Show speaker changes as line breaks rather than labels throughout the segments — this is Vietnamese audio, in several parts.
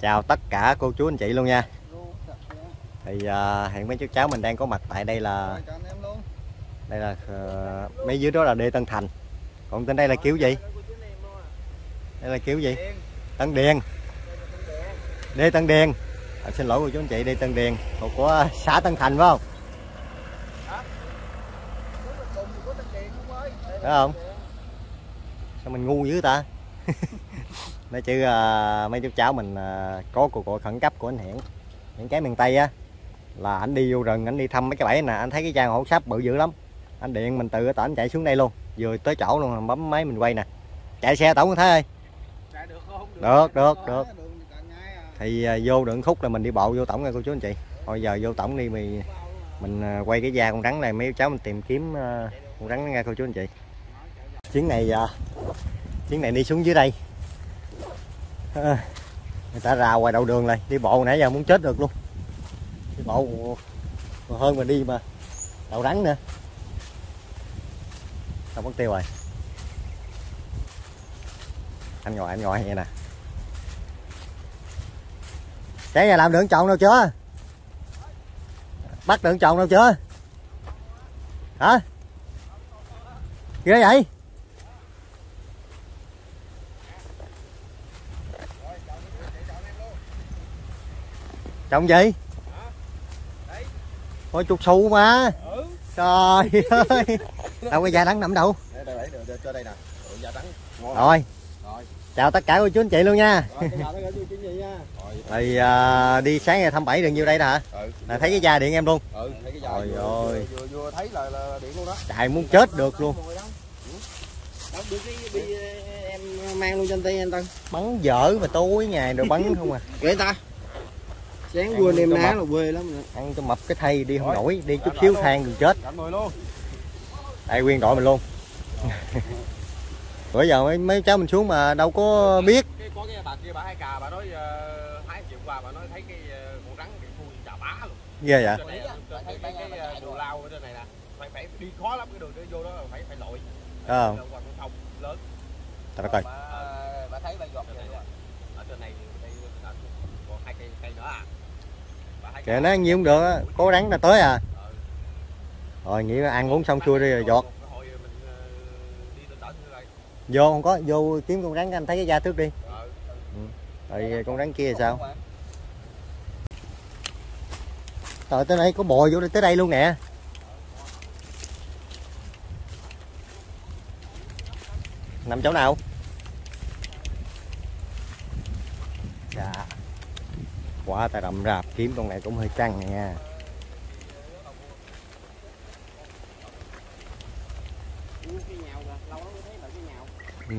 chào tất cả cô chú anh chị luôn nha. Thì uh, hiện mấy chú cháu mình đang có mặt tại đây là đây là uh, mấy dưới đó là đê Tân Thành. Còn tên đây là kiểu gì? Đây là kiểu gì? Tân Điền. Đê Tân Điền. À, xin lỗi cô chú anh chị đê Tân Điền. Thuộc của xã Tân Thành phải không? Phải không? Sao mình ngu dữ ta nói chứ uh, mấy chú cháu mình uh, có cuộc gọi khẩn cấp của anh hiển. Những cái miền tây á là anh đi vô rừng anh đi thăm mấy cái bẫy nè anh thấy cái trang hổ sáp bự dữ lắm. Anh điện mình từ tỉnh chạy xuống đây luôn vừa tới chỗ luôn bấm máy mình quay nè. Chạy xe tổng thấy ơi. Được được được thì uh, vô đường khúc là mình đi bộ vô tổng nha cô chú anh chị. Bây giờ vô tổng đi mình mình quay cái da con rắn này mấy cháu mình tìm kiếm uh, con rắn nha cô chú anh chị. Chuyến này uh, chuyến này đi xuống dưới đây à, người ta rào ngoài đầu đường này đi bộ nãy giờ muốn chết được luôn. Đi bộ còn hơn mà đi mà đậu rắn nữa. Không mất tiêu rồi. Anh ngồi anh ngồi vậy nè. Cái nhà làm đường chồng đâu chưa? Bắt đường chồng đâu chưa? Hả? Ghê vậy? Trồng gì? Ôi chục xu mà.
Ừ.
Trời ơi. Đâu có da đắng nằm đâu.
Cho đây nè. Ừ, da
Rồi.
rồi.
Chào tất cả cô chú anh chị luôn nha.
Rồi đó rồi.
Thì à, đi sáng ngày thăm bảy đường nhiêu đây nè hả?
Ừ.
là thấy cái da điện em luôn.
Ừ thấy cái
Trời ơi.
vừa, vừa, vừa thấy là, là điện luôn đó.
Chạy muốn chết được luôn.
Đâu, được cái bị em mang luôn cho anh anh Tân.
Bắn dở mà tối ngày rồi bắn không à.
Kệ ta Sáng
Ăn
quên em
cho
ná
mập.
là quê lắm rồi.
Ăn cho mập cái thây đi không nổi Đi chút xíu than gần chết. Đây nguyên đội mình luôn. Bữa giờ mấy, mấy cháu mình xuống mà đâu có biết.
Cái có cái bà kia bà hai cà bà nói uh, hai triệu qua bà nói thấy cái uh, con rắn bị thui chà bá luôn.
Ghê vậy?
Trên này trên cái, cái, cái đường lao ở trên này nè. Phải phải đi khó lắm cái đường để vô đó phải phải lội.
Ờ.
Qua con sông lớn.
Trời đất ơi
bà, bà thấy bà giọt vậy ở trên này đây là còn hai cây cây nữa à bà hai
Kệ nó nhiều cũng được á, Cố gắng là tới à. Rồi, nghĩ là ăn uống xong xuôi đi rồi giọt. Vô không có, Vô kiếm con rắn anh thấy cái da trước đi.
Ừ, ờ.
Rồi con rắn kia thì sao? Trời, tới đây có bò vô đây, tới đây luôn nè. Nằm chỗ nào? Dạ. Quá ta đậm rạp kiếm con này cũng hơi căng nha.
Cái nhào
ừ.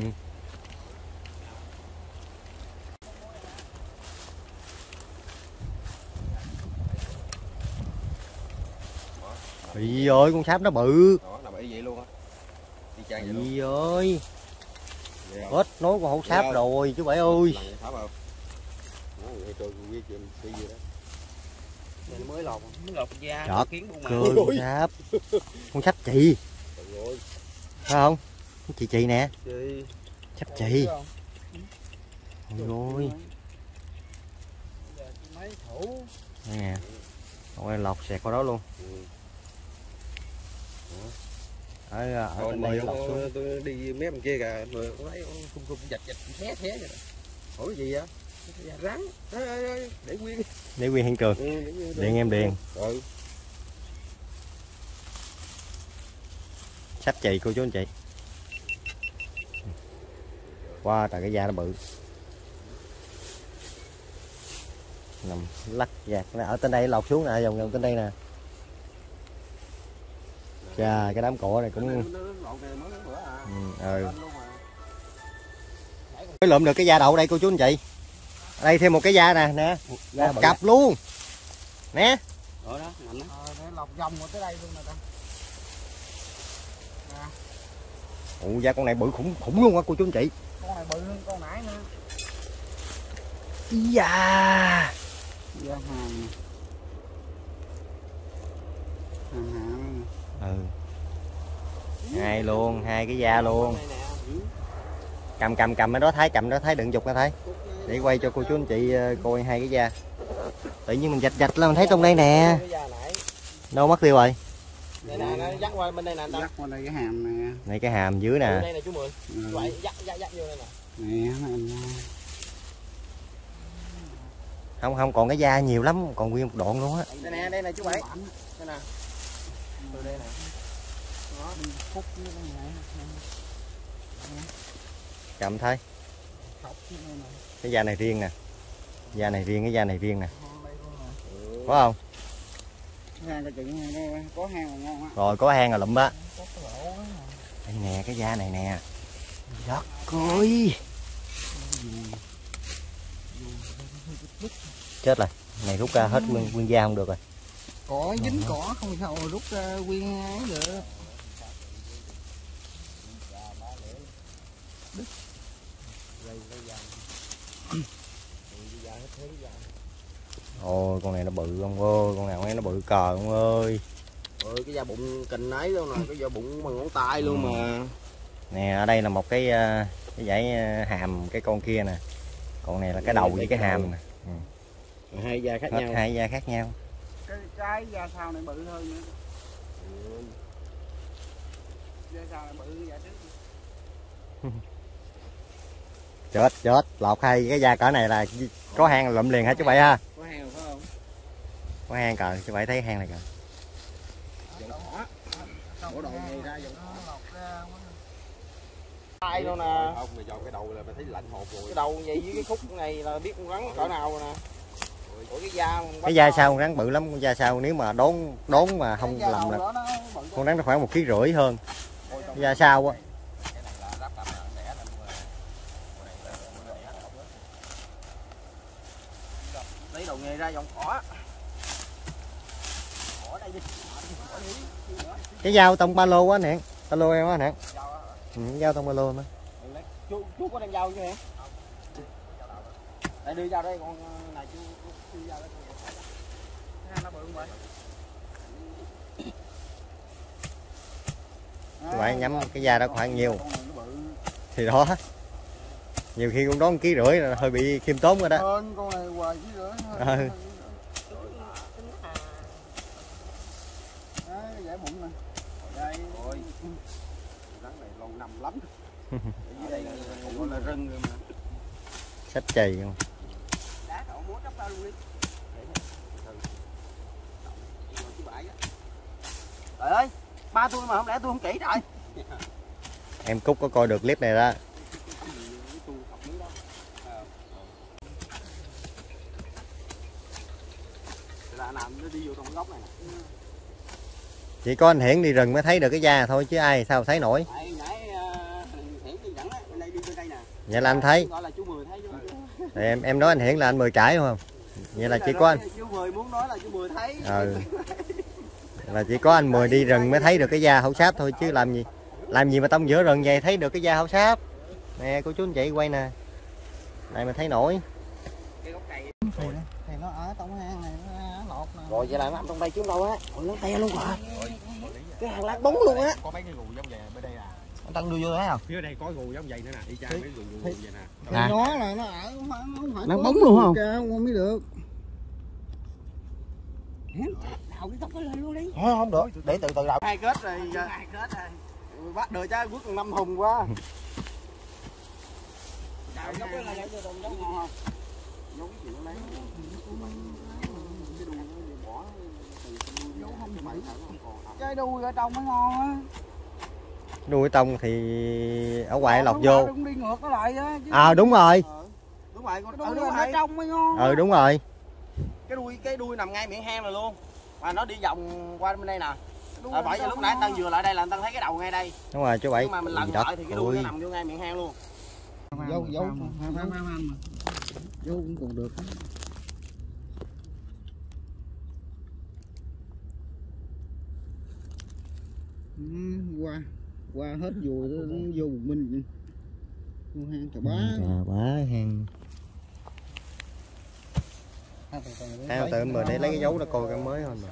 Ý ơi con sáp nó bự.
Đó là bởi vậy luôn á. Đi trang vậy luôn.
Ý ơi
không?
Hết nói con hổ sáp
Dạ.
rồi chú bảy ơi
Cũng biết chuyện cái gì đó.
Đây mới lột. Mới lột da
Chọt.
kiến buông mà
Cơ con sáp Con sáp chị
Trời ơi.
Phải không? Chị chị nè.
Chị
Sáp chị Ôi ôi
Mấy thủ.
Đây nè. Ôi lọt xẹt qua đó luôn.
Ừ.
Ở, ở
Còn mà
đây lọt xuống.
tôi đi mép bên kia kìa. Mà có thấy khung khung dạch dạch thé thé vậy đó hỏi gì vậy dạ rắn. Để nguyên
Để nguyên hiện trường.
Ừ,
Điện em điện
ừ.
Sáp chị cô chú anh chị. Wow trời cái da nó bự. Nằm lắc Nó Ở trên đây lọt xuống nè vòng vòng trên đây nè. Chà cái đám cỏ này cũng
à.
Ừ, ừ. Mới lượm được cái da đậu đây cô chú anh chị đây thêm một cái da nè nè.
Da
một cặp luôn. Nè.
Ở đó mạnh đó.
Ờ, để lọc vòng vào tới đây luôn nè ta.
Da con này bự khủng khủng luôn á cô chú anh chị.
Con này bự hơn con nãy nữa
da
da hàng
ừ. Hai luôn hai cái da luôn.
Ừ.
cầm cầm cầm ở đó thái cầm đó thái đừng dục ra
này
để quay cho cô chú anh chị ờ, coi hai cái da. Tự nhiên mình dạch dạch là mình thấy trong đây nè. Đâu mất tiêu rồi?
Đây nè nó dắt qua bên đây nè anh Tâm
dắt qua đây cái hàm nè.
Này cái hàm dưới nè.
Đây nè chú mười.
Ừ.
vậy dắt dắt dắt vô đây nè.
Nè nó anh
không không còn cái da nhiều lắm còn nguyên một đoạn luôn á.
Đây nè đây nè chú bảy. Đây nè. Từ đây nè.
Phúc với cái này
cầm
khóc này
cái da này riêng nè. Da này riêng cái da này riêng nè.
Nè
có không? Rồi có hang rồi lụm á.
Á
đây nè cái da này nè. Đất ơi. Chết rồi. Này rút ra hết nguyên, nguyên da không được rồi.
Cỏ dính cỏ không sao rút ra nguyên ấy được
ôi con này nó bự ông ơi con nào ấy nó bự cờ ông ơi.
Ừ cái da bụng cành ấy luôn nè cái da bụng bằng ngón tay luôn mà.
Nè ở đây là một cái ờ, cái dãy ờ, hàm cái con kia nè. Còn này là cái đầu với cái hàm nè.
Hai da khác
hết
nhau.
hai da khác nhau.
Cái cái da sau này bự hơn nữa. Da sau này bự da trước
chết chết. Lọt hai cái da cỡ này là có hang lụm liền hả chú bảy ha?
Có hang phải không?
Có hang cờ chú bảy thấy hang này kìa.
Tay luôn nè
không mà do cái đầu là mày thấy lạnh hột rồi.
Cái đầu vậy với cái khúc này là biết con rắn cỡ nào rồi nè. Ủa cái da
cái da sau con rắn bự lắm con da sau nếu mà đốn đốn mà không làm là
đó nó bự
con rắn nó khoảng một ký rưỡi hơn. Cái da sau á
lấy đầu nghề ra dòng cỏ cỏ đây đi.
Cái dao tông ba lô á nè. Ba lô em á nè. Ừ, dao tông ba lô nữa
chú chú có đem dao chứ hả? Đây đưa dao đây con này chú đưa dao đây. Con nó bự không vậy
chú bảy nhắm cái da đó khoảng
bự.
Thì đó nhiều khi con đó một ký rưỡi là hơi bị khiêm tốn rồi đó.
Hơn con này hoài chứ rưỡi
Ừ.
Đấy, giải bụng nè đây.
Ôi. rắn này lâu năm lắm. Ở dưới đây gọi là rừng rồi mà.
Sách
đá cậu cấp ra luôn đi. Trời ơi ba tôi mà không lẽ tôi không chỉ trời.
Em cúc có coi được clip này đó
là nằm nó đi vô trong góc này
chỉ có anh hiển đi rừng mới thấy được cái da thôi chứ ai sao thấy nổi
nãy
vậy là anh thấy Thì em em nói anh hiển là anh mười trải đúng không vậy là chỉ có anh
chú mười muốn nói là chú mười thấy
ừ là chỉ có anh mười đi rừng mới thấy được cái da hậu sáp thôi chứ làm gì làm gì mà tông giữa rừng vậy thấy được cái da hậu sáp nè cô chú anh chị quay nè này mà thấy nổi
cái gốc cây
thì, nó ở trong hang này nó lột nè
rồi vậy là nó nằm trong đây chứ đâu á. Ôi nó te luôn rồi cái hàng lá bóng luôn á.
Có mấy cái gù giống vậy bên đây à?
Anh tăng đưa vô thấy không?
Phía đây có gù giống vậy nữa nè y chang mấy gù gù vậy nè.
À.
nó là nó ở nó không phải
Nó bóng luôn không?
kìa, không mới được.
Đào cái gốc đó lên luôn đi.
Thôi không được để từ từ đầu
hai kết rồi hai kết rồi. bắt được chứ quất năm thùng quá. Đào gốc đó lên cho đồng giống ngon không? Giống cái chuyện lấy cái đuôi
ở trong mới ngon á.
Đuôi tông thì ở ngoài lọt
Đúng
vô.
Đúng đi ngược nó lại á chứ.
à đúng rồi.
Ờ, đúng rồi con
cái
ừ,
đuôi
đúng
ở
rồi.
trong mới ngon
ừ đúng rồi.
Cái đuôi cái đuôi nằm ngay miệng hang rồi luôn. Và nó đi vòng qua bên đây nè. À,
ở
bởi vì
trong
lúc nãy tăng vừa lại đây là tăng thấy cái đầu ngay đây.
Đúng rồi chú bảy.
Nhưng mà mình lần lại thì cái đuôi nó nằm vô ngay miệng hang luôn.
Dâu dâu dâu cũng còn được qua qua hết vùi nó vô minh vô hang cà bá
à, bá hang theo tự mình để lấy cái dấu nó coi cái mới thôi mà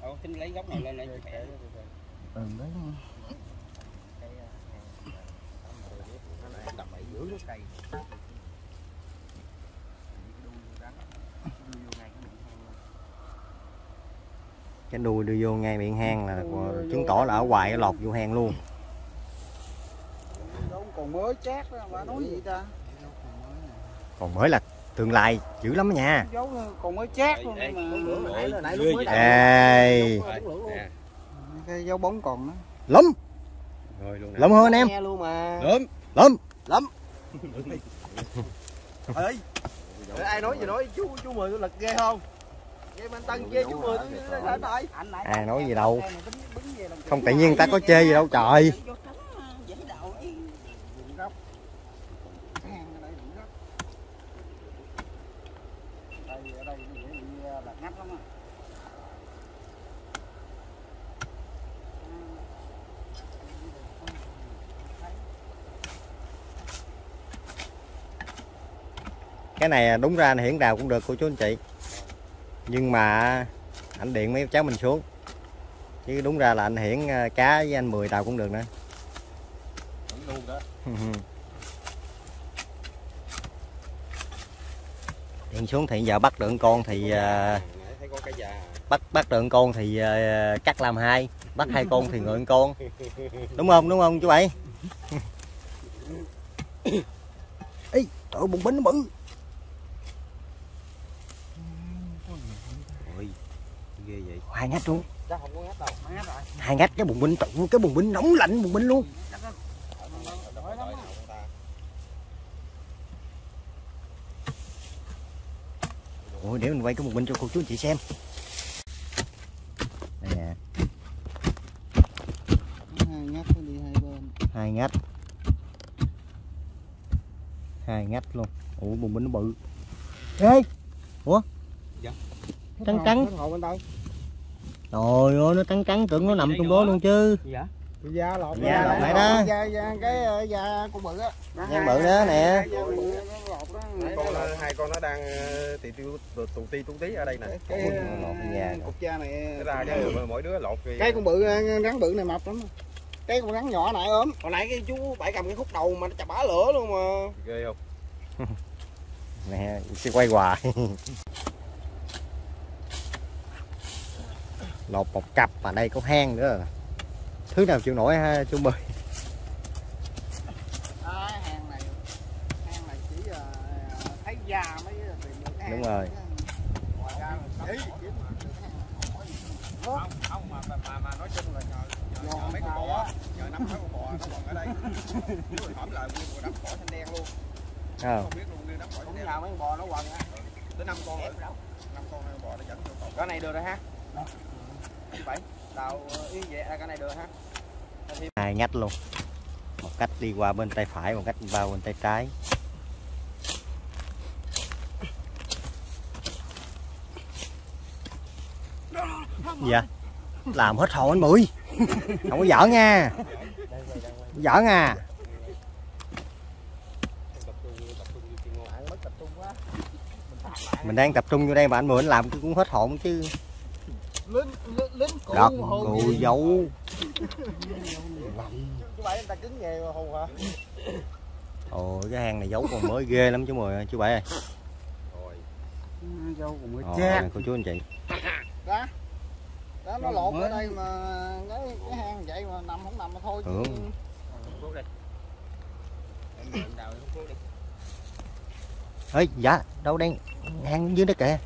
Ờ, xin lấy góc này lên đây
ừ đấy
cây
cái đuôi đưa vô ngay miệng hang là chứng tỏ là ở ngoài cái lọt vô hang luôn.
Còn mới chát đó, bà nói gì ta?
Còn mới là tương lai dữ lắm nha.
Dấu còn mới chát luôn mà.
Ê.
Cái dấu bóng còn đó
lắm
rồi luôn nè.
Lắm hơn em.
Mà.
Lớn
lắm
ơi ai nói gì nói? Chú chú mười tôi lật ghê không
ai nói gì đâu. không tự nhiên ta có chê gì đâu trời. Cái này đúng ra là hiển đào cũng được cô chú anh chị nhưng mà ảnh điện mấy cháu mình xuống. Chứ đúng ra là anh hiển ờ, cá với anh mười đào cũng được nữa.
Luôn đó.
Điện xuống thì giờ bắt được con thì
già.
bắt bắt được con thì ờ, cắt làm hai. Bắt hai con thì ngựa con đúng không? Đúng không chú bảy? Ê, trời bụng bính nó bự
ôi ghê vậy
hai ngắt luôn. Hai ngắt cái bụng bính tự cái bụng bính nóng lạnh bụng bính luôn. Ôi để mình quay cái bụng bính cho cô chú anh chị xem. Đây nè.
Hai đi hai
ngắt luôn. Ủa bụng bính nó bự. Ê! Trắng trắng.
Hết hồn bên đâu
trời ơi nó trắng trắng tưởng nó nằm trong đó luôn chứ.
Dạ.
Da lọt
Da
da
lọt lại đó.
da da cái ờ, da con bự á.
Da bự đó nè.
Con hai con nó đang ờ, tì tiêu tù ti tu tí ở đây nè.
Cái
da
cục da này
ra mỗi đứa lột
cái con bự ờ, rắn bự này mập lắm. Cái con rắn nhỏ này ốm.
Hồi nãy cái chú bảy cầm cái khúc đầu mà nó chà bá lửa luôn mà. Ghê không?
Nè sẽ quay hoài lột một cặp mà đây có hang nữa. Thứ nào chịu nổi ha chú mười
à, hàng này hàng này chỉ là thấy da mới tìm được cái
Đúng rồi.
Hỏi
không không mà mà nói chung là nhờ, nhờ, nhờ mấy con bò nhờ năm sáu con bò nó còn ở đây. Nếu mà hổm lại nguyên một đám cỏ xanh đen luôn.
À,
không biết luôn nguyên đám cỏ xanh đen.
nhờ mấy con bò nó quần á.
Tới năm con rồi. Năm con bò nó dẫn vô cái này được rồi ha bảy. Đào ý vậy à, cái này được ha.
Hai ngách luôn. Một cách đi qua bên tay phải một cách vào bên tay trái. Dạ. Làm hết hồn anh mười. Không có giỡn nha. Giỡn à. Mình đang tập trung vô đây mà anh anh làm cũng hết hồn chứ
cụ gì.
dấu
chú bảy người ta cứng nghề mà hù hả
ồ cái hang này giấu còn mới ghê lắm chú mười ơi, chú bảy ơi
rồi
dâu cũng mới
nè, cô chú anh chị
đó đó nó lột ở đây mà cái cái hang vậy mà nằm không nằm mà thôi chứ.
Ừ.
đi
ơi dạ đâu đang hang dưới đó kìa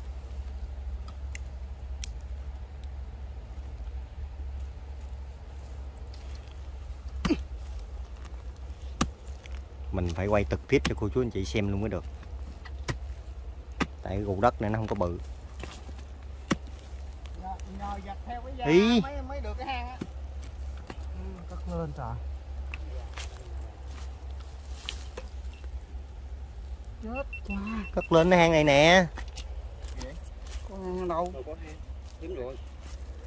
mình phải quay trực tiếp cho cô chú anh chị xem luôn mới được. Tại cái gù đất này nó không có bự. Ý.
mới mới được cái hang á. Cất lên trời. Chết cha
cất lên cái hang này nè.
Có hang đâu?
Đâu có hang. Đúng rồi.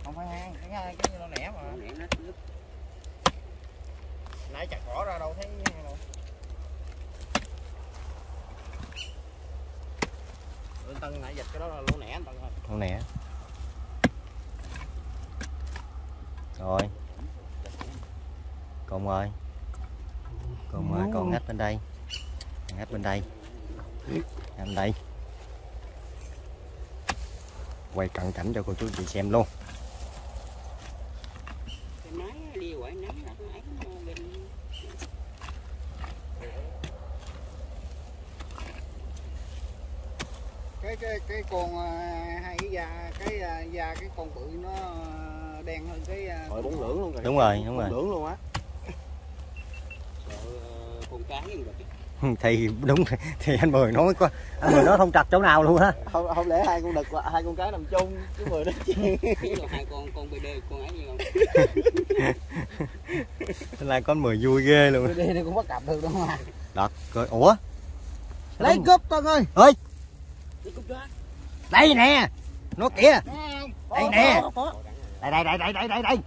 Không phải hang cái hang cái như nó nẻ mà. Nãy chặt cỏ ra đâu thấy hang đâu
Ừ, tân nãy dịch cái đó là lỗ nẻ tân rồi
lỗ nẻ. Rồi. Con ơi con ơi con ngách bên đây. Ngách bên đây. Anh bên đây. Quay cận cảnh cho cô chú chị xem luôn.
Cái cái con à, hai cái da cái à, da cái con bự nó à, đen hơn cái
Rồi bốn lưỡng luôn kìa.
đúng rồi đúng
Bốn
rồi.
lưỡng luôn á.
Ờ, con cá gì rồi
thì đúng thì anh mười nói có anh mười nói không trật chỗ nào luôn á.
Không không lẽ hai con đực hai con cái nằm chung chứ mười.
Biết là hai con con BD con ấy gì không?
Là con mười vui ghê luôn
đi nó cũng bắt cặp được đâu mà.
Đợt coi ủa?
Lấy cúp con ơi.
Đó
đây nè. Nó kìa. Đây nè. đây đây đây đây đây đây đây.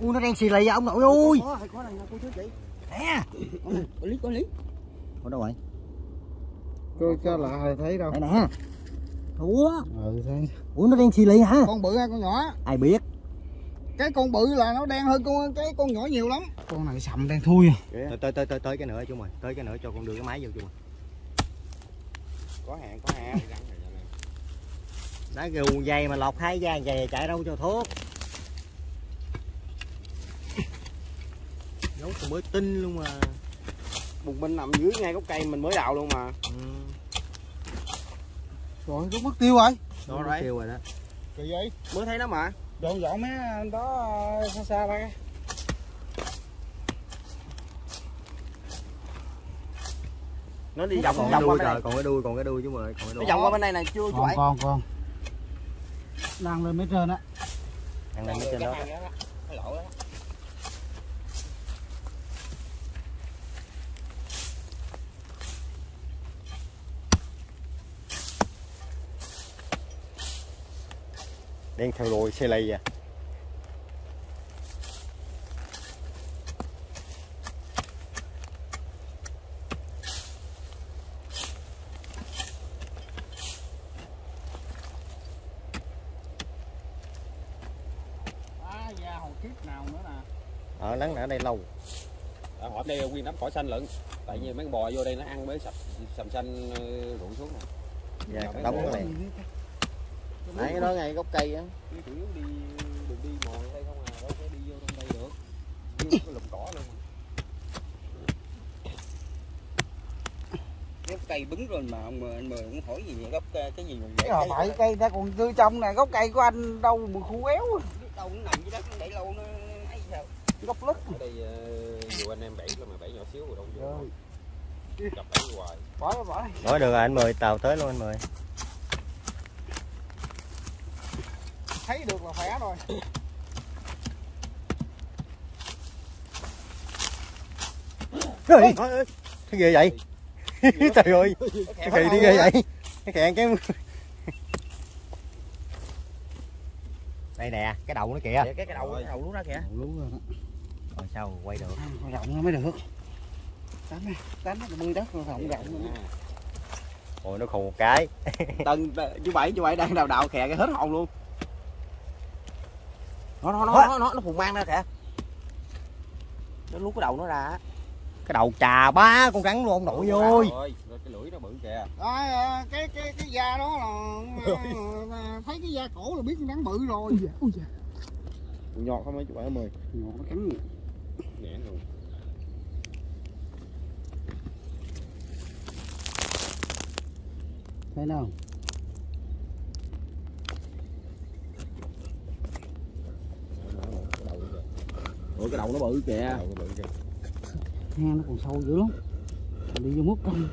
Ui nó đang xì lì à, ông nội ui
có hay có này nè cô chú chị.
Nè.
Có lý có lý.
Ở đâu vậy
cô cho lạ thấy đâu.
Đây nè. Ủa
ừ thấy.
Ủa nó đang xì lì hả?
Con bự hay con nhỏ?
Ai biết.
Cái con bự là nó đen hơn con cái con nhỏ nhiều lắm. Con này sầm đen thui. À.
tới tới tới tới tới cái nữa chú mày tới cái nữa cho con đưa cái máy vô chú mày
Có hàng có hàng.
Đá gù dây mà lọt hai da dày chạy đâu cho thuốc nấu con mới tinh luôn mà
Bùng binh nằm dưới ngay gốc cây mình mới đào luôn mà.
ừ.
rồi rút mất tiêu rồi
Đó
Nó
đấy.
kêu rồi đó
kỳ vậy
Mới thấy nó mà.
dọn dọn mấy anh đó ờ, xa xa ra
Nó đi
còn
vòng vòng qua bên này.
còn cái đuôi còn cái đuôi chú mày còn cái
Nó
đuôi
vòng qua bên này này chưa chú
con con con đang lên mấy trên á.
Ăn lên trên đó. Đen theo đuôi xe lì à
à da hồi kiếp nào nữa nè
ở nắng ở đây lâu
À, cỏ xanh lận tại vì mấy con bò vô đây nó ăn mới sập sầm xanh ờ, rụng xuống nè.
Dạ
Nhỏ
đóng này.
Nãy cái đó ngay gốc cây á.
Đi đường đi mò ở đây không à đâu có đi vô trong đây được. Vô cái lùm cỏ luôn gốc cây bứng rồi mà ông anh mời cũng hỏi gì vậy? Gốc ờ, cái gì mà
cái hồi bảy cây ta còn tươi trong nè gốc cây của anh đâu mà khu éo
biết đâu nó nằm dưới đất nó để lâu nó ấy sao?
Gốc lứt.
Ở đây uh, dù anh em bẫy xíu rồi đâu vô chập bẫy hoài.
Bỏ bỏ
nói được rồi anh mười tàu tới luôn anh mười.
Thấy được là khỏe rồi.
Trời ơi, cái ghê vậy? Trời ơi cái kỳ đi ghê vậy? Cái kẹn cái đây nè cái đầu nó kìa.
Cái cái đầu cái đầu lúc đó kìa.
rồi đó.
Rồi sao quay được?
Rộng nó mới được đánh nè đánh nó bươi đất rồi rộng rộng
ôi nó khùng một cái.
Tân chú bảy chú bảy đang đào đào khè cái hết hồn luôn. Nó nó nó nó nó nó phùng mang ra kìa. Nó lúc cái đầu nó ra á.
cái đầu trà ba con rắn luôn ông nội ơi.
cái lưỡi nó bự kìa.
À, cái cái cái da đó là à, thấy cái da cổ là biết con rắn bự rồi. Ui da
Nhọt không mấy chú bảy mười.
nhỏ nó cắn
nhẹ luôn
thấy đâu
Ủa cái đầu nó bự kìa.
hang nó còn sâu dữ lắm đi vô mút công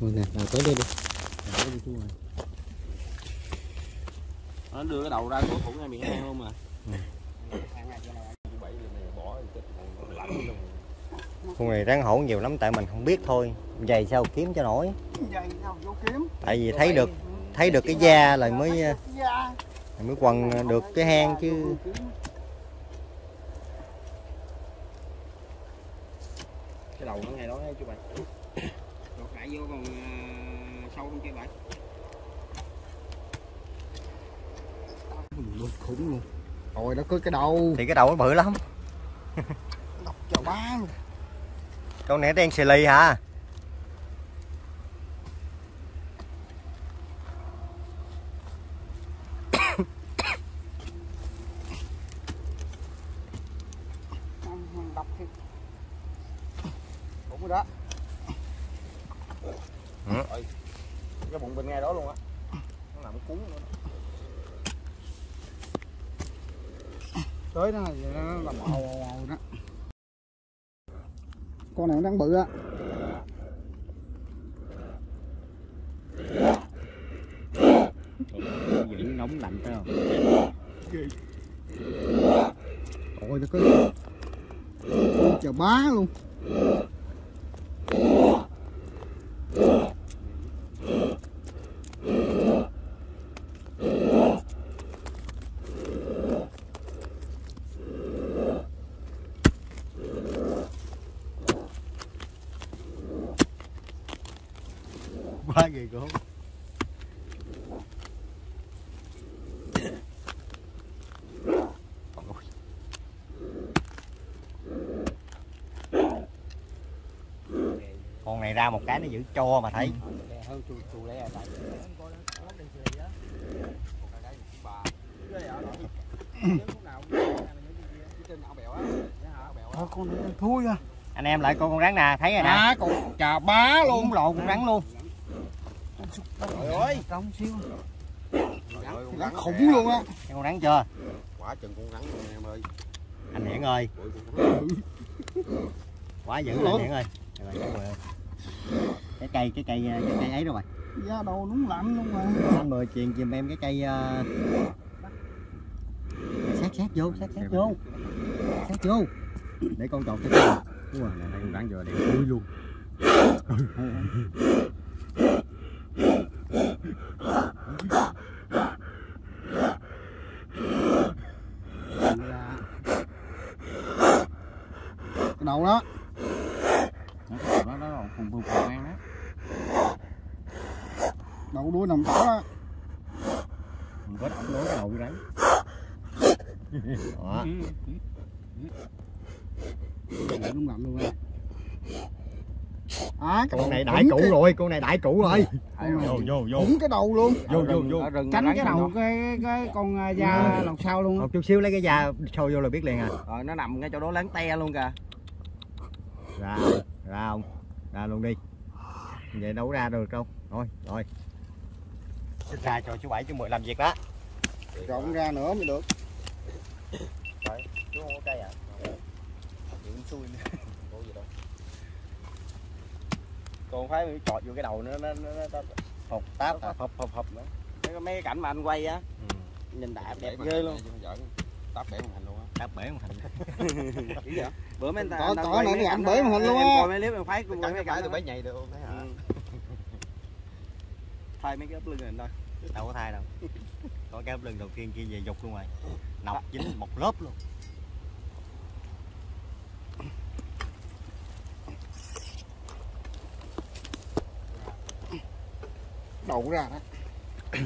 rồi nè nào tới đây đi Nào tới đi chú ơi.
Nó đưa cái đầu ra của cũng ngay miệng hang luôn mà.
chú bảy này bỏ chết còn lạnh luôn
con này rắn hổ nhiều lắm tại mình không biết thôi. Giày sao kiếm cho nổi.
Dây sao vô kiếm?
Tại vì thấy được thấy được cái da là mới mới quần được cái hang chứ.
Cái đầu nó ngay đó chú bảy.
đột lại vô còn ờ, sâu không chơi
Bực khủng luôn. Rồi nó cứ cái đầu.
Thì cái đầu nó bự lắm.
Đập cho luôn
con này đen xì lì hả
đập thì đúng rồi đó
Ừ.
Ôi, cái bụng bên ngay đó luôn á nó nằm cuốn nữa
tới nó vậy nó làm ầu ầu ầu đó con này đang bự á
nóng lạnh phải không?
ôi trời ơi chờ bá luôn
Quá ghê. Ôi. Con này ra một cái nó giữ cho mà thấy.
tại
Thôi con thui à
Anh em lại con con rắn nè, thấy rồi nè.
à con chà bá luôn
lộn con rắn luôn.
Ơi
xíu
Trời, con
nó
rắn
khủng luôn á
Thấy con rắn chưa?
quả chừng con rắn luôn em ơi
Anh Hiển ơi, quá dữ anh Hiển ơi. Cái cây cái cây cái cây ấy đâu rồi.
da đầu đúng lạnh luôn mà
Anh mời truyền giùm em cái cây uh... sát sát vô, sát sát vô. Sát vô. Để con trọt cái cây. Đúng rồi, này con rắn vừa đẹp tươi luôn
cái đầu đó
nó nó phùng phùng phùng ăn đó
đầu đuôi nằm cỏ đó
mình có ổng nối cái đầu con rắn. Đó.
đúng lạnh luôn á
con này đại
cái-
rồi, con này đại cũ rồi. Vô vô vô.
khủng cái đầu luôn
Vô vô vô.
tránh cái đầu cái cái con à, da lòng sau luôn
Một chút xíu lấy cái da sôi vô là biết liền à.
rồi nó nằm ngay chỗ đó láng te luôn kìa
Ra, ra không? Ra luôn đi. Vậy đâu có ra được đâu. Thôi, rồi. Xích ra cho chú Bảy chú Mười làm việc đó.
rộng ra nữa mới được
Chú không có cây à?
Xui nữa. Có gì đâu.
Còn phải chọt vô cái đầu nữa nó nó nó, nó
Hộp táp à?
hộp hộp hộp hộp nữa mấy cái- mấy cái cảnh mà anh quay á
Ừ.
nhìn đẹp đẹp ghê luôn.
Táp bể màn hình luôn á
Táp bể.
Chỉ vậy
bữa mấy anh ta
Có- có nữa ảnh bể màn hình luôn á.
coi mấy clip em phải
Cắn
mấy cảnh đó.
bể nhầy được thấy hả
Ừ. thay mấy cái ấp lưng này thôi
Đâu có thay đâu. Có cái lưng đầu tiên kia về dục luôn rồi. Nọc dính một lớp luôn.
Đầu ra đó.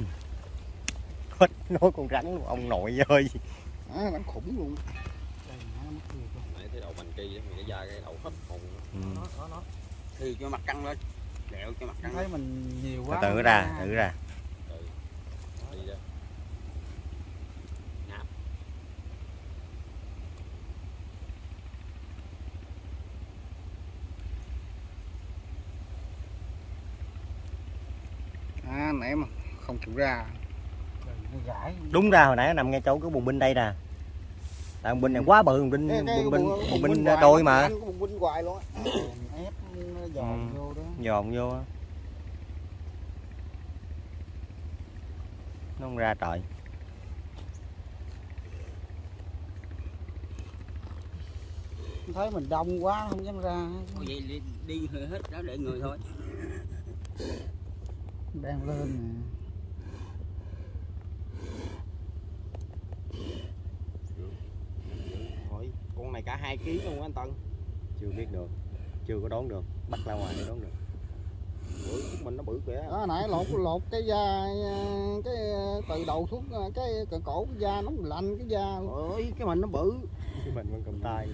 Hết nói con rắn luôn, ông nội ơi.
à, nó khủng luôn.
Nãy thấy đầu bành kỳ vậy cái da cái đầu hết hồn.
Ừ.
thì cho mặt căng lên đẹo cho mặt căng
thấy mình nhiều quá
từ ra, từ ra.
đi ra
à nãy mà không chịu ra
Đúng ra hồi nãy nó nằm ngay chỗ cái bùng binh đây nè. Tại bùng binh này quá bự bùng binh bùng binh
bùng-
binh đôi mà.
bùng binh hoài luôn á ép nó giòn
Ừ.
vô đó
Giòn vô á. Nó không ra trời.
thấy mình đông quá không dám ra
Thôi vậy đi, đi hết đó để người thôi
đang lên nè
Thôi, con này cả hai ký luôn anh Tân
Chưa biết được. Chưa có đón được. Bắt ra ngoài để đón được.
của mình nó bự kìa
đó nãy lột lột cái da cái từ đầu xuống cái cỡ cổ cái da nó lạnh cái da
ôi cái mình nó bự
Chứ mình vẫn cầm tay.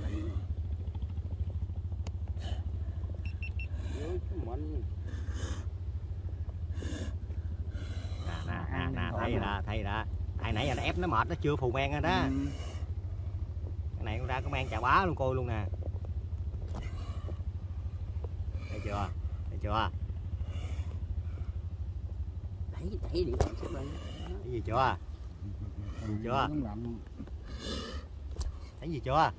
cái mình
Nè, nè, nè, nè, thấy rồi đó, thấy rồi đó. Ai nãy giờ nó ép nó mệt, nó chưa phù men rồi đó.
Ừ.
Cái này con ra có mang chà bá luôn coi luôn nè. Thấy chưa? Thấy chưa?
đẩy đẩy điện thoại xuống đây
thấy gì chưa chưa thấy gì chưa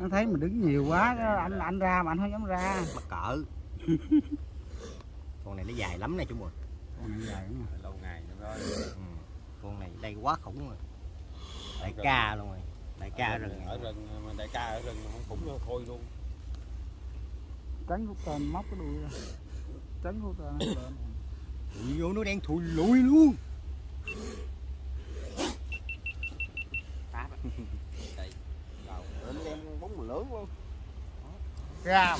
nó thấy mình đứng nhiều quá anh anh ra mà anh không dám ra
mắc cỡ con này nó dài lắm này chú mùi
Con này dài lắm mà.
lâu ngày nó nói
ừ. con này đây quá khủng rồi. Đại ca luôn rồi. Đại ca rừng.
ở rừng mà đại ca ở rừng không cũng nó thôi luôn.
Tránh khúc tên móc cái đuôi ra. Tránh khúc tên nó lên
Ui vô nó đen thùi lùi luôn.
Rồi nó đem bóng mà lớn quá.
Ra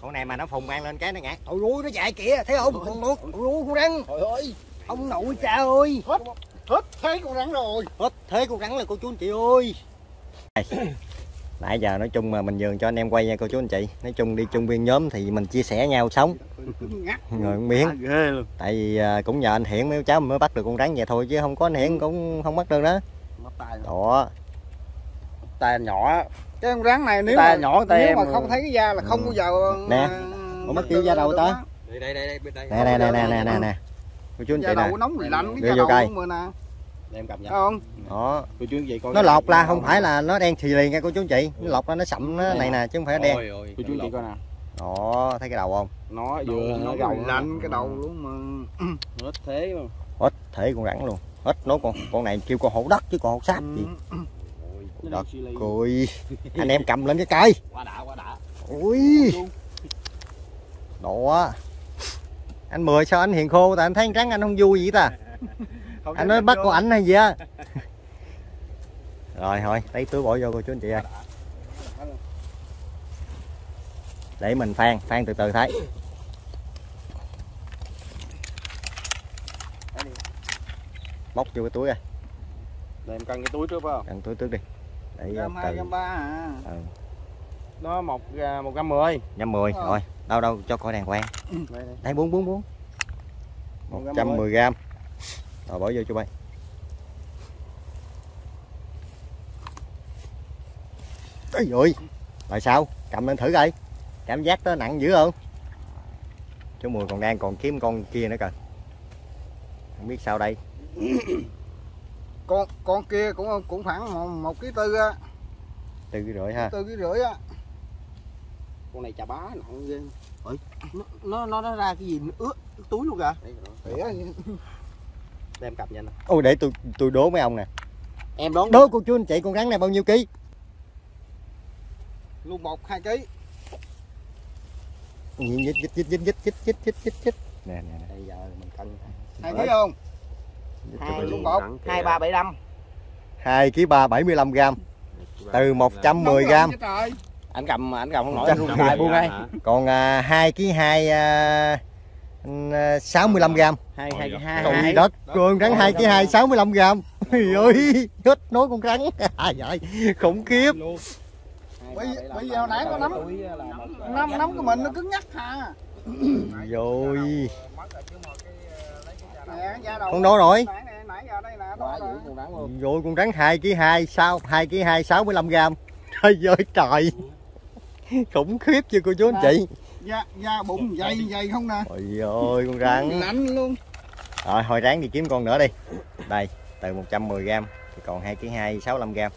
con này mà nó phùng ăn lên cái nó ngã. Ôi ui nó chạy kìa thấy không? Con nuốt ôi con rắn.
Trời ơi.
Ông nội cha ơi.
Hết hết thấy con rắn rồi.
Hết thế con rắn là cô chú anh chị ơi. Nãy giờ nói chung mà mình nhường cho anh em quay nha cô chú anh chị. Nói chung đi chung viên nhóm thì mình chia sẻ nhau sống. Rồi con miếng.
Luôn.
Tại vì à, cũng nhờ anh hiển mấy cháu mới bắt được con rắn vậy thôi chứ không có anh hiển cũng không bắt được đó đó.
Tay nhỏ
cái con rắn này nếu
tay
mà
nhỏ tay
nếu
em
mà
rồi.
không thấy cái da là không
Ừ.
bao giờ
Nè,
ờ,
Ủa, mất tiêu da đâu
được
ta?
đây đây đây đây
nè nè nè nè nè nè nè. Cô chú anh chị nè.
đầu nóng lạnh cái da đầu luôn mà nè.
Đem cầm nha
không?
Đó.
Tôi chưa vậy coi
nó lọt ra không phải là nó đen xì liền nha cô chú anh chị. Nó lọt ra nó sậm nó này nè chứ không phải đen.
Ôi
tôi chưa chị coi nè.
Đó thấy cái đầu không?
Nó vừa nó gầu
lạnh cái đầu luôn mà.
Hết thế mà
hết thể con rắn luôn. Hết nốt con con này kêu con hổ đất chứ còn hổ sáp gì
Lý.
Cùi. Anh em cầm lên cái cây.
Quá đã quá đã.
Ui. Đó. Anh mười sao anh hiền khô tại anh thấy con rắn anh không vui gì ta? Anh nói bắt con ảnh hay gì á? Rồi thôi. Lấy túi bỏ vô cô chú anh chị ơi. Để mình phan phan từ từ thấy. Móc vô cái túi rồi
để em cân cái túi trước phải không?
Cân túi trước đi để
gam hai gam ba à?
Ừ.
nó một à, một gam mười.
Nhắm mười
Ờ.
rồi. Đâu đâu cho coi đàng hoàng
đây đây.
Bốn bốn bốn.
Một
trăm mười gram rồi bỏ vô cho bay. Ơi rồi sao? Cầm lên thử coi. Cảm giác nó nặng dữ không? Chú mùi còn đang còn kiếm con kia nữa kìa. Không biết sao đây
con con kia cũng cũng khoảng một, một ký tư á.
Tư rưỡi ha.
Tư ký rưỡi á.
Con này chà bá nặng ghê.
Nó nó nó, nó ra cái gì nó ướt túi luôn kìa.
Đây rồi.
Tỉa
đem cặp nhanh
ôi để tôi tôi đố mấy ông nè.
Em đón
đố cô chú anh chị con rắn này bao nhiêu ký?
Luôn một hai ký.
Nhìn dít dít dít dít dít dít dít dít dít nè nè nè.
Bây giờ mình cân.
Hai ký không
hai
lúc
một
hai ba bảy năm.
Hai kg ba bảy mươi lăm gram. Từ 110 gram.
anh cầm anh cầm không nổi
luôn
lại buông đây
còn à, hai kg hai à, sáu mươi lăm gram.
Hai hai hai
trời đất cường rắn hai kg hai sáu mươi lăm gram. Ơi. hết nói con rắn. Trời khủng khiếp.
Bây bây giờ nãy có nắm nắm nắm của mình nó cứng nhắc hà.
Rồi con đó rồi.
Rồi
con rắn luôn
rồi con rắn 2 ký 2 sao 2 ký 2 65 gram trời ơi trời. Khủng khiếp chưa cô chú anh chị?
Da da bụng dày dày không nè.
Ôi ơi con rắn.
Lạnh luôn.
Rồi thôi ráng đi kiếm con nữa đi. Đây từ 110 gram thì còn 2 kg 2 65 gram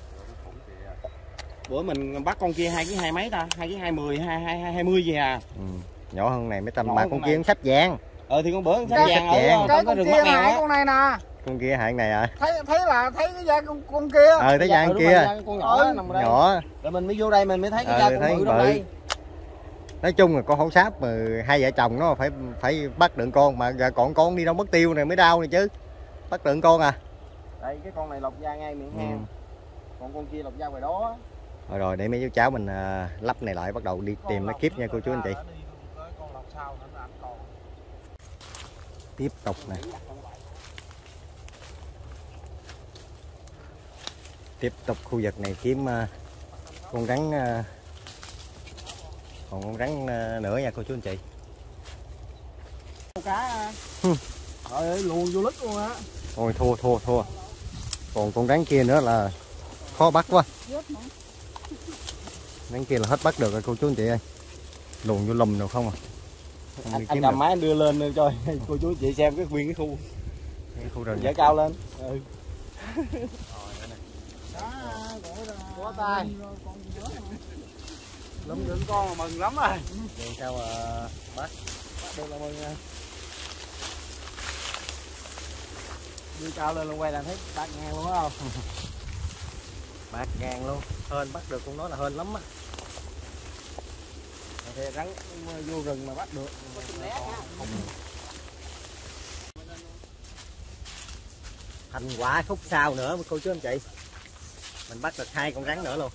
bữa mình bắt con kia hai cái hai mấy ta? Hai cái hai mười hai hai hai hai mươi gì à?
Ừ. Nhỏ hơn này mấy trăm mà con kia
này.
con sách vàng
ờ thì con bữa con
Cái-
sách vàng ở
cái con
rừng
kia
á.
con này nè?
Con kia hạng này à?
Thấy thấy là thấy cái da con, con kia.
Ờ thấy vàng
Ừ, đúng
kia.
rồi, con nhỏ
Ừ.
nằm ở đây.
Nhỏ.
Rồi mình mới vô đây mình mới thấy cái
Ờ,
da
thấy
con bự. trong đây.
Nói chung là con hổ sáp mà hai vợ chồng nó phải phải bắt được con. Mà giờ còn con đi đâu mất tiêu này mới đau này chứ. Bắt được con à.
Đây cái con này lọc da ngay miệng
ừ.
hang. Còn con kia lọc da ngoài đó
Rồi rồi để mấy chú cháu mình à, lắp này lại bắt đầu đi tìm nó kiếp nha cô chú anh chị Tiếp tục nè. Tiếp tục khu vực này kiếm à, con rắn à, còn con rắn à, nữa nha cô chú anh chị.
Cá
trời ơi luồn vô lít luôn á.
Ôi thua thua thua. Còn con rắn kia nữa là khó bắt quá. Nắng kia là hết bắt được rồi cô chú anh chị ơi. Luồn vô lùm được không à?
Anh, anh cầm máy anh đưa lên cho cô chú chị xem cái nguyên cái khu
Cái khu rừng.
dở cao lên ừ. Có tay. lắm những con mà mừng lắm rồi
Vậy sao à, bắt?
bắt được là mừng nha đưa cao lên luôn quay là thấy bạc ngang luôn không
Bạc ngàn luôn. Hên bắt được con nó là hên lắm á
thì rắn vô rừng mà bắt được
Thành quả khúc sau nữa cô chú anh chị. Mình bắt được hai con rắn nữa luôn.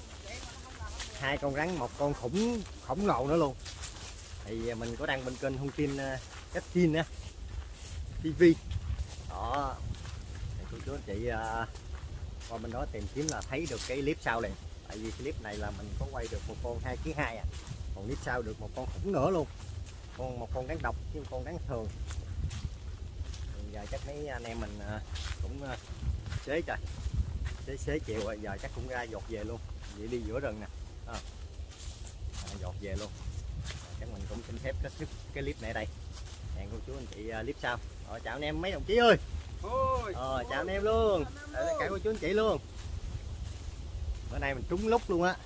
Hai con rắn, một con khủng khổng lồ nữa luôn. Thì à, mình có đăng bên kênh thông tin à, cách tin á. TV. Đó. Thì cô chú anh chị à, qua bên đó tìm kiếm là thấy được cái clip sau liền. Tại vì clip này là mình có quay được một con hai ký hai à. Còn clip sau được một con khủng nữa luôn. Con một con rắn độc chứ con rắn thường. Thì giờ chắc mấy anh em mình à, cũng à, xế trời. Xế xế chiều rồi giờ chắc cũng ra dột về luôn. Vậy đi giữa rừng nè. À. Dột về luôn. Chắc mình cũng xin phép kết thúc cái clip này đây. Hẹn cô chú anh chị à, clip sau. Rồi chào anh em mấy đồng chí ơi.
Ôi.
Ờ chào anh em luôn. Tất cả cô chú anh chị luôn. Bữa nay mình trúng lúc luôn á